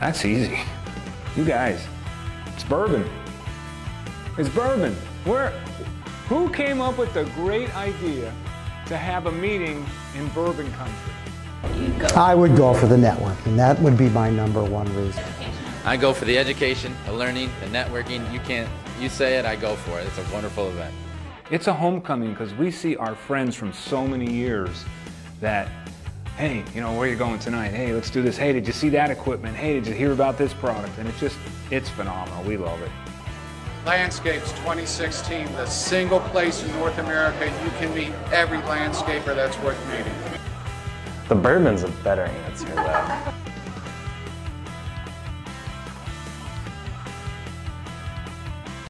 That's easy. You guys, it's bourbon. It's bourbon. Where, who came up with the great idea to have a meeting in bourbon country? I would go for the networking. That would be my number one reason. I go for the education, the learning, the networking. You can't, you say it, I go for it. It's a wonderful event. It's a homecoming because we see our friends from so many years that, hey, you know, where are you going tonight? Hey, let's do this. Hey, did you see that equipment? Hey, did you hear about this product? And it's just, it's phenomenal. We love it. Landscapes 2016, the single place in North America you can meet every landscaper that's worth meeting. The bourbon's a better answer though.